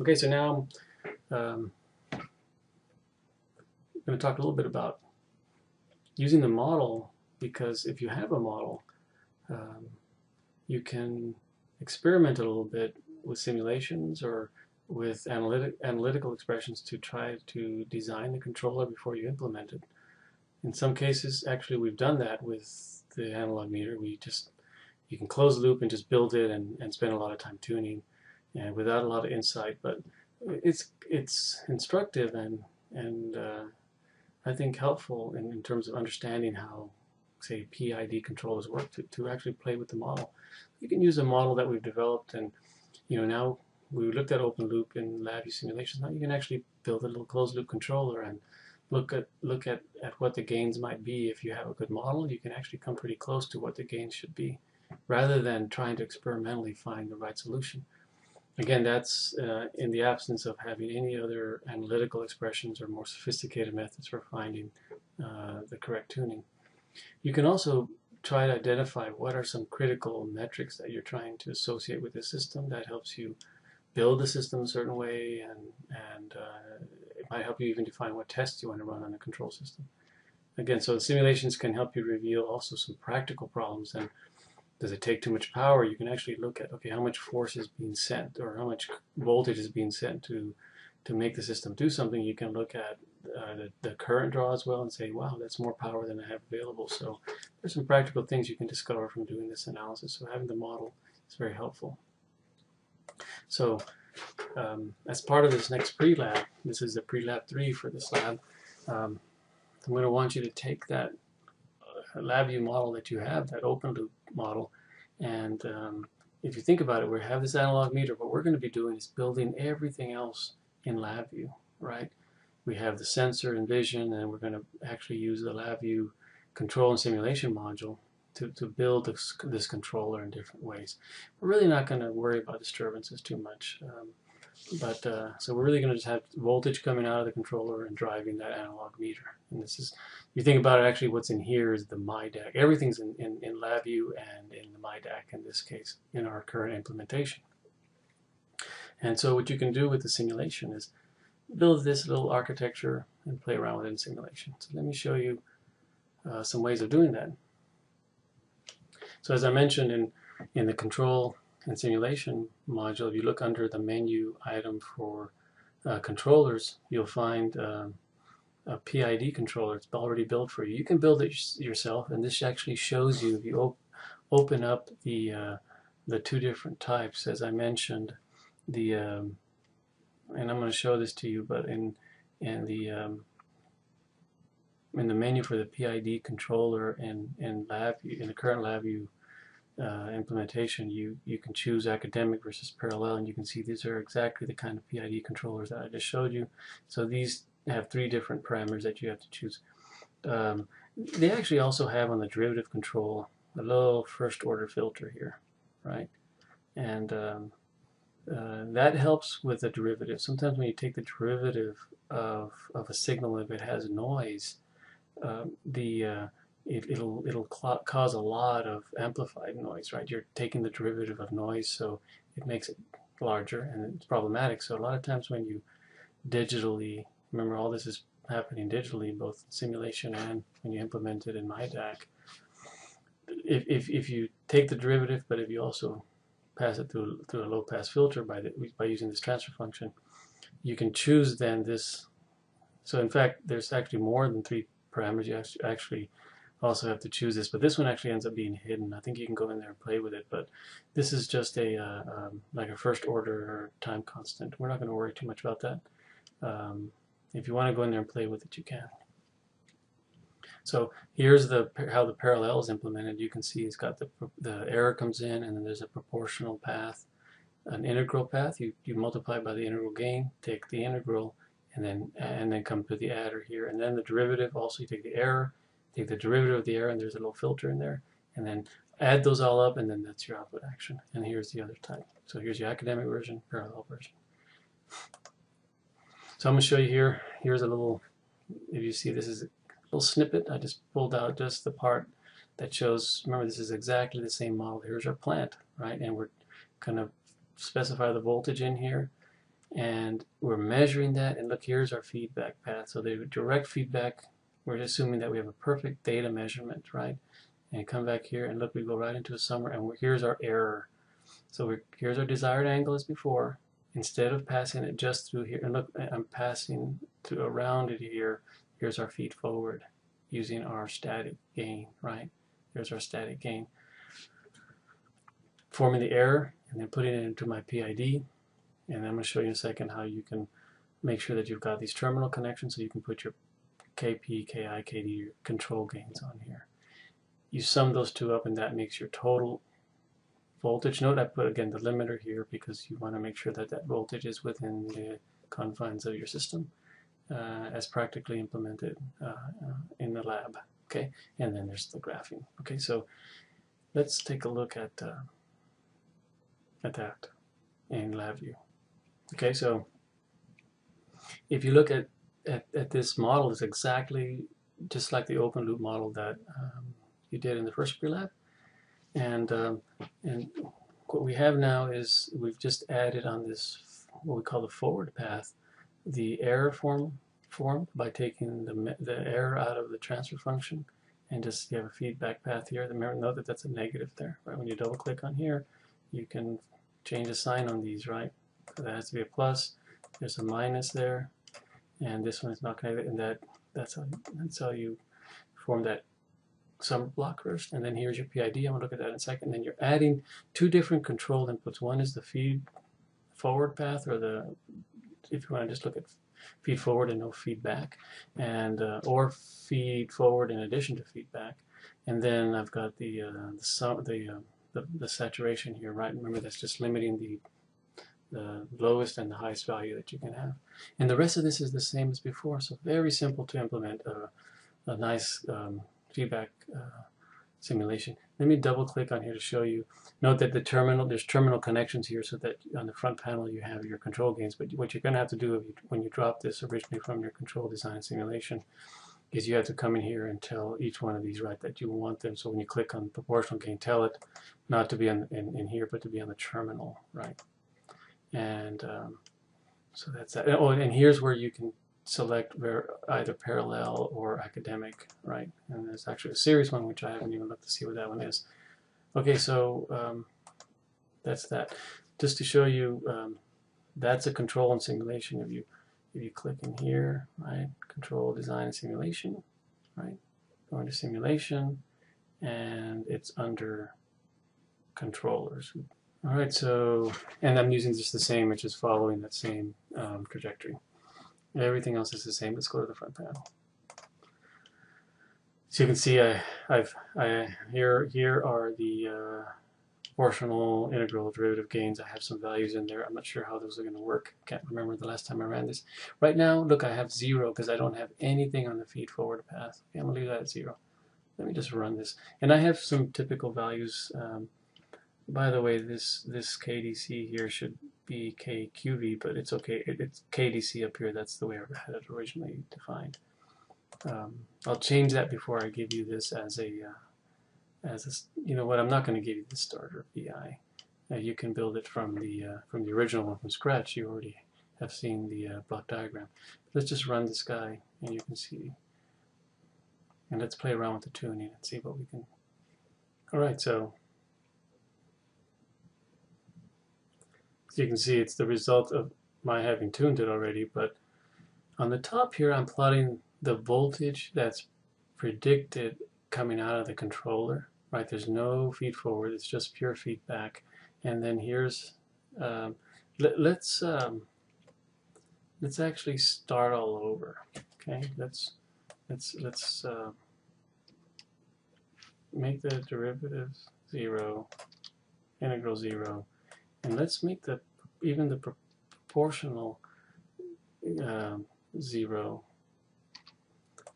Okay, so now um, I'm going to talk a little bit about using the model because if you have a model, um, you can experiment a little bit with simulations or with analytic, analytical expressions to try to design the controller before you implement it. In some cases, actually, we've done that with the analog meter. We just you can close the loop and just build it and, and spend a lot of time tuning and without a lot of insight. But it's it's instructive and and uh, I think helpful in, in terms of understanding how say PID controllers work to, to actually play with the model. You can use a model that we've developed and you know now we looked at open loop in LabVIEW simulations. Now you can actually build a little closed loop controller and look at look at, at what the gains might be. If you have a good model, you can actually come pretty close to what the gains should be rather than trying to experimentally find the right solution. Again, that's uh, in the absence of having any other analytical expressions or more sophisticated methods for finding uh, the correct tuning. You can also try to identify what are some critical metrics that you're trying to associate with the system that helps you build the system a certain way and, and uh, it might help you even define what tests you want to run on the control system. Again, so simulations can help you reveal also some practical problems and does it take too much power, you can actually look at, okay, how much force is being sent or how much voltage is being sent to to make the system do something. You can look at uh, the, the current draw as well and say, wow, that's more power than I have available. So there's some practical things you can discover from doing this analysis. So having the model is very helpful. So um, as part of this next pre-lab, this is the pre-lab 3 for this lab, um, I'm going to want you to take that uh, LabVIEW model that you have, that open loop model. And um, if you think about it, we have this analog meter. What we're going to be doing is building everything else in LabVIEW, right? We have the sensor and vision, and we're going to actually use the LabVIEW control and simulation module to, to build this, this controller in different ways. We're really not going to worry about disturbances too much. Um, but uh, so we're really going to just have voltage coming out of the controller and driving that analog meter. And this is, you think about it, actually what's in here is the myDAQ. Everything's in, in, in LabVIEW and in the myDAQ in this case, in our current implementation. And so what you can do with the simulation is build this little architecture and play around with it in simulation. So let me show you uh, some ways of doing that. So as I mentioned in, in the control and simulation module, if you look under the menu item for uh, controllers, you'll find um, a PID controller. It's already built for you. You can build it yourself, and this actually shows you if you op open up the uh, the two different types, as I mentioned, the um, and I'm going to show this to you, but in in the um, in the menu for the PID controller and in lab in the current LabVIEW uh, implementation, you you can choose academic versus parallel, and you can see these are exactly the kind of PID controllers that I just showed you. So these have three different parameters that you have to choose. Um, they actually also have on the derivative control a little first order filter here, right? And um, uh, that helps with the derivative. Sometimes when you take the derivative of, of a signal, if it has noise, uh, the uh, it, will it'll cause a lot of amplified noise, right? You're taking the derivative of noise, so it makes it larger, and it's problematic. So a lot of times when you digitally Remember, all this is happening digitally, both simulation and when you implement it in myDAQ. If, if, if you take the derivative, but if you also pass it through, through a low-pass filter by, the, by using this transfer function, you can choose then this. So in fact, there's actually more than three parameters. You actually also have to choose this, but this one actually ends up being hidden. I think you can go in there and play with it, but this is just a uh, um, like a first order time constant. We're not going to worry too much about that. Um, if you want to go in there and play with it, you can. So here's the how the parallel is implemented. You can see it's got the, the error comes in and then there's a proportional path, an integral path. You, you multiply by the integral gain, take the integral, and then and then come to the adder here. And then the derivative, also you take the error, take the derivative of the error, and there's a little filter in there. And then add those all up, and then that's your output action. And here's the other type. So here's your academic version, parallel version. So I'm going to show you here. Here's a little, if you see this is a little snippet. I just pulled out just the part that shows, remember this is exactly the same model. Here's our plant, right? And we're going to specify the voltage in here. and we're measuring that and look here's our feedback path so the direct feedback we're assuming that we have a perfect data measurement right? And come back here and look we go right into a summer and here's our error. So here's our desired angle as before. Instead of passing it just through here and look I'm passing to around it here here's our feed forward using our static gain right? Here's our static gain. Forming the error and then putting it into my PID and I'm going to show you in a second how you can make sure that you've got these terminal connections so you can put your KP, KI, KD control gains on here. You sum those two up and that makes your total voltage. Note I put again the limiter here because you want to make sure that that voltage is within the confines of your system uh, as practically implemented uh, uh, in the lab. Okay, and then there's the graphing. Okay, so let's take a look at uh, at that in LabVIEW. Okay, so if you look at, at, at this model, is exactly just like the open loop model that um, you did in the first pre-lab. And, um, and what we have now is we've just added on this, what we call the forward path, the error form form by taking the, the error out of the transfer function and just you have a feedback path here. Remember, note that that's a negative there. Right? When you double click on here, you can change the sign on these, right? So that has to be a plus. There's a minus there, and this one is not connected, and that that's how that's how you form that sum block first, and then here's your PID. I'm gonna look at that in a second. and Then you're adding two different control inputs. One is the feed forward path, or the if you want to just look at feed forward and no feedback, and uh, or feed forward in addition to feedback. And then I've got the uh, the, sum, the, uh, the the saturation here, right? Remember that's just limiting the the lowest and the highest value that you can have. And the rest of this is the same as before, so very simple to implement a, a nice um, feedback uh, simulation. Let me double click on here to show you. Note that the terminal, there's terminal connections here so that on the front panel you have your control gains, but what you're going to have to do when you drop this originally from your control design simulation is you have to come in here and tell each one of these right that you want them. So when you click on proportional gain, tell it not to be in, in here, but to be on the terminal, right? And um, so that's that. Oh, and here's where you can select either parallel or academic, right? And there's actually a series one which I haven't even looked to see what that one is. Okay, so um, that's that. Just to show you, um, that's a control and simulation. If you if you click in here, right, control design and simulation, right, go into simulation, and it's under controllers. All right, so, and I'm using just the same, which is following that same um, trajectory. Everything else is the same. Let's go to the front panel. So you can see I, I've, I, here, here are the uh, proportional integral derivative gains. I have some values in there. I'm not sure how those are going to work. Can't remember the last time I ran this. Right now, look, I have zero because I don't have anything on the feed forward path. Okay, I'm going to leave that at zero. Let me just run this. And I have some typical values um, by the way, this this KDC here should be KQV, but it's okay. It, it's KDC up here. That's the way I had it originally defined. Um, I'll change that before I give you this as a uh, as a, you know what. I'm not going to give you the starter VI. Uh, you can build it from the uh, from the original one from scratch. You already have seen the uh, block diagram. Let's just run this guy, and you can see. And let's play around with the tuning and see what we can. All right, so you can see it's the result of my having tuned it already, but on the top here I'm plotting the voltage that's predicted coming out of the controller, right? There's no feed forward, it's just pure feedback. And then here's, um, let, let's, um, let's actually start all over, okay? Let's, let's, let's uh, make the derivative zero, integral zero, and let's make the even the proportional uh, zero.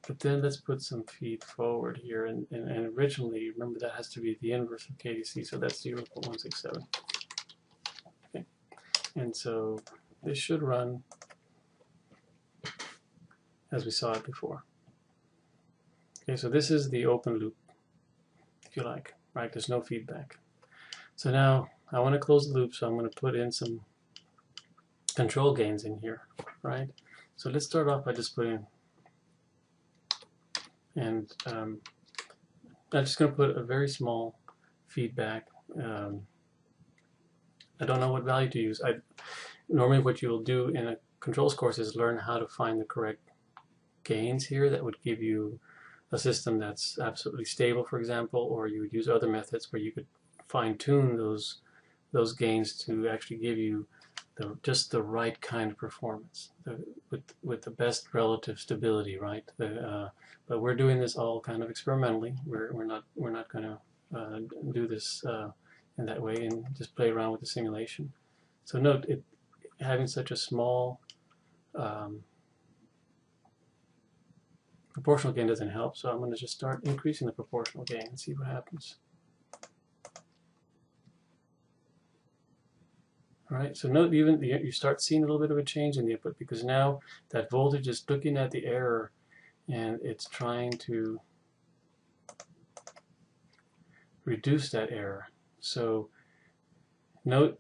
But then let's put some feed forward here, and, and, and, originally, remember that has to be the inverse of KDC, so that's 0 0.167. Okay, and so this should run as we saw it before. Okay, so this is the open loop, if you like, right? There's no feedback. So now I want to close the loop, so I'm going to put in some control gains in here, right? So let's start off by just putting, and um, I'm just going to put a very small feedback. Um, I don't know what value to use. I Normally what you'll do in a controls course is learn how to find the correct gains here that would give you a system that's absolutely stable, for example, or you would use other methods where you could fine-tune those those gains to actually give you the, just the right kind of performance the, with with the best relative stability, right? The, uh, but we're doing this all kind of experimentally. We're we're not we're not going to uh, do this uh, in that way and just play around with the simulation. So note it having such a small um, proportional gain doesn't help. So I'm going to just start increasing the proportional gain and see what happens. Alright, so note even the, you start seeing a little bit of a change in the input because now that voltage is looking at the error and it's trying to reduce that error. So note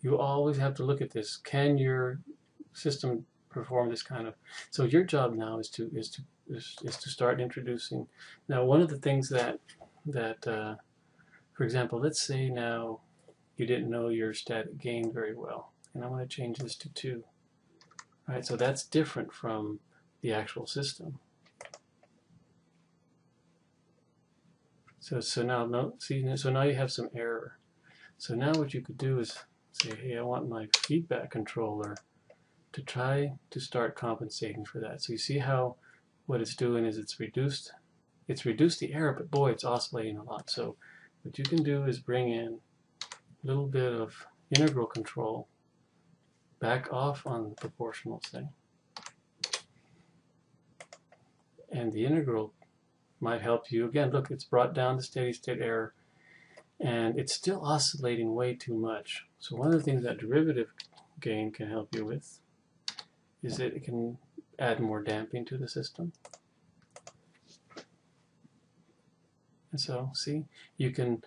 you always have to look at this. Can your system perform this kind of so your job now is to is to is, is to start introducing now one of the things that that uh, for example let's say now you didn't know your static gain very well. And I'm going to change this to 2. All right, so that's different from the actual system. So, so now, no, see, so now you have some error. So now what you could do is say, hey, I want my feedback controller to try to start compensating for that. So you see how what it's doing is it's reduced, it's reduced the error, but boy, it's oscillating a lot. So what you can do is bring in little bit of integral control back off on the proportional thing. And the integral might help you. Again, look, it's brought down the steady state error and it's still oscillating way too much. So one of the things that derivative gain can help you with is that it can add more damping to the system. And so, see, you can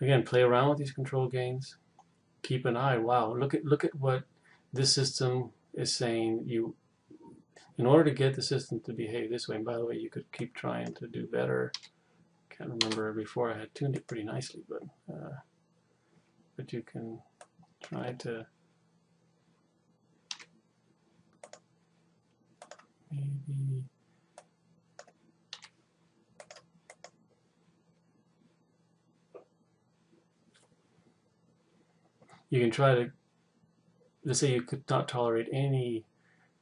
Again, play around with these control gains. Keep an eye. Wow, look at look at what this system is saying. You, in order to get the system to behave this way. And by the way, you could keep trying to do better. Can't remember before I had tuned it pretty nicely, but uh, but you can try to maybe you can try to, let's say you could not tolerate any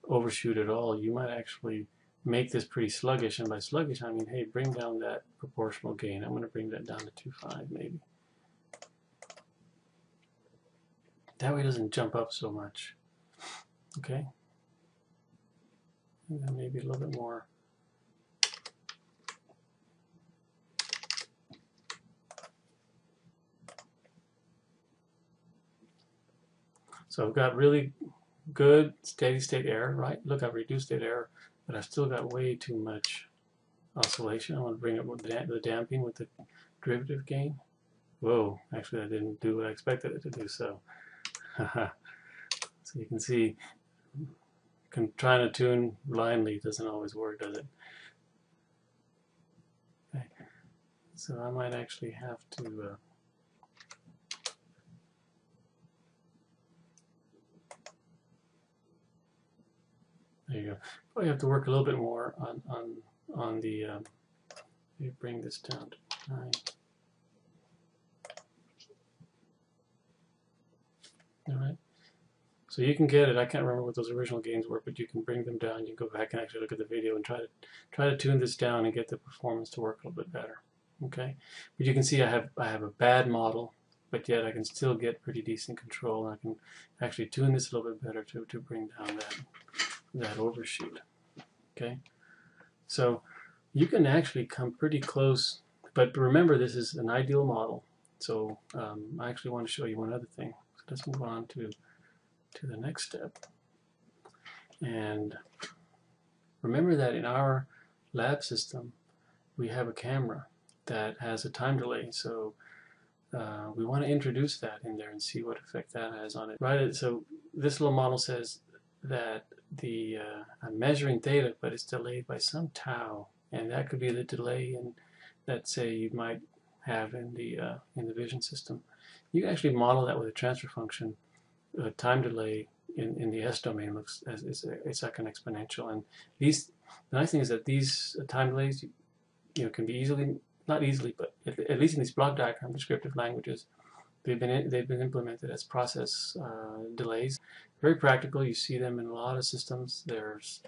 overshoot at all, you might actually make this pretty sluggish. And by sluggish, I mean, hey, bring down that proportional gain. I'm going to bring that down to 2.5 maybe. That way it doesn't jump up so much. Okay? And then maybe a little bit more. So I've got really good steady state error, right? Look, I've reduced that error, but I've still got way too much oscillation. I want to bring up the damping with the derivative gain. Whoa, actually I didn't do what I expected it to do, so. so you can see, can, trying to tune blindly doesn't always work, does it? Okay. So I might actually have to uh, There you go. Probably have to work a little bit more on on on the. Uh, Me bring this down to nine. All right. So you can get it. I can't remember what those original gains were, but you can bring them down. You can go back and actually look at the video and try to try to tune this down and get the performance to work a little bit better. Okay. But you can see I have I have a bad model, but yet I can still get pretty decent control. I can actually tune this a little bit better to to bring down that that overshoot. Okay, so you can actually come pretty close, but remember this is an ideal model. So um, I actually want to show you one other thing. So let's move on to to the next step. And remember that in our lab system, we have a camera that has a time delay. So uh, we want to introduce that in there and see what effect that has on it. Right. So this little model says that the uh, I'm measuring data, but it's delayed by some tau, and that could be the delay in that say you might have in the uh, in the vision system. You can actually model that with a transfer function. A time delay in, in the S domain looks as it's, it's like an exponential, and these the nice thing is that these time delays you know can be easily not easily, but at, at least in these block diagram descriptive languages, they've been they've been implemented as process uh, delays. Very practical. You see them in a lot of systems. There's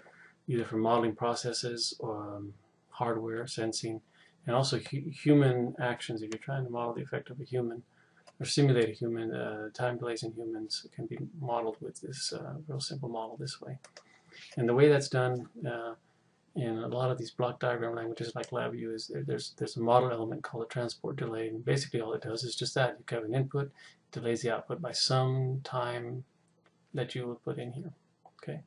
either for modeling processes or um, hardware sensing, and also hu human actions. If you're trying to model the effect of a human or simulate a human, uh, time delays in humans can be modeled with this uh, real simple model this way. And the way that's done uh, in a lot of these block diagram languages like LabVIEW is there's there's a model element called a transport delay and basically all it does is just that you have an input delays the output by some time that you will put in here. Okay